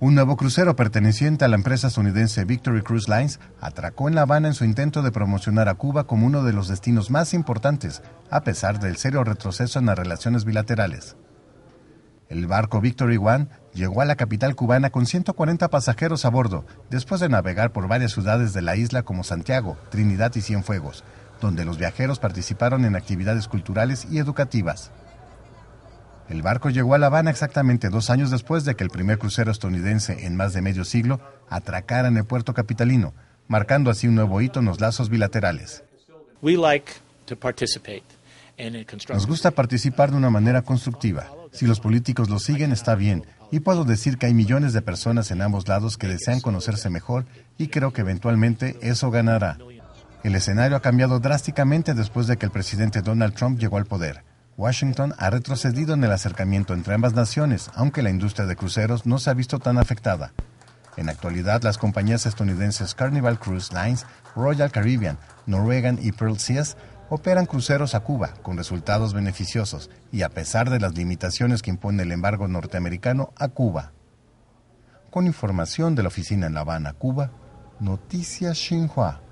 Un nuevo crucero perteneciente a la empresa estadounidense Victory Cruise Lines atracó en La Habana en su intento de promocionar a Cuba como uno de los destinos más importantes, a pesar del serio retroceso en las relaciones bilaterales. El barco Victory One llegó a la capital cubana con 140 pasajeros a bordo, después de navegar por varias ciudades de la isla como Santiago, Trinidad y Cienfuegos, donde los viajeros participaron en actividades culturales y educativas. El barco llegó a La Habana exactamente dos años después de que el primer crucero estadounidense en más de medio siglo atracara en el puerto capitalino, marcando así un nuevo hito en los lazos bilaterales. Nos gusta participar de una manera constructiva. Si los políticos lo siguen, está bien. Y puedo decir que hay millones de personas en ambos lados que desean conocerse mejor y creo que eventualmente eso ganará. El escenario ha cambiado drásticamente después de que el presidente Donald Trump llegó al poder. Washington ha retrocedido en el acercamiento entre ambas naciones, aunque la industria de cruceros no se ha visto tan afectada. En actualidad, las compañías estadounidenses Carnival Cruise Lines, Royal Caribbean, Norwegian y Pearl Seas operan cruceros a Cuba con resultados beneficiosos y a pesar de las limitaciones que impone el embargo norteamericano a Cuba. Con información de la oficina en La Habana, Cuba, Noticias Xinhua.